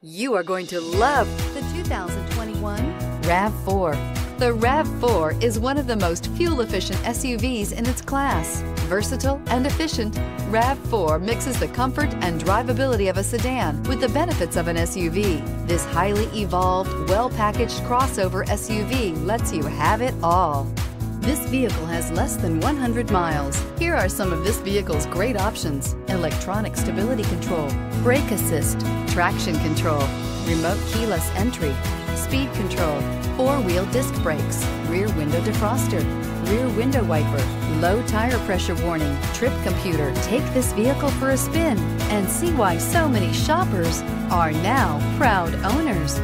You are going to love the 2021 RAV4. The RAV4 is one of the most fuel-efficient SUVs in its class. Versatile and efficient, RAV4 mixes the comfort and drivability of a sedan with the benefits of an SUV. This highly evolved, well-packaged crossover SUV lets you have it all. This vehicle has less than 100 miles. Here are some of this vehicle's great options. Electronic stability control, brake assist, traction control, remote keyless entry, speed control, four-wheel disc brakes, rear window defroster, rear window wiper, low tire pressure warning, trip computer. Take this vehicle for a spin and see why so many shoppers are now proud owners.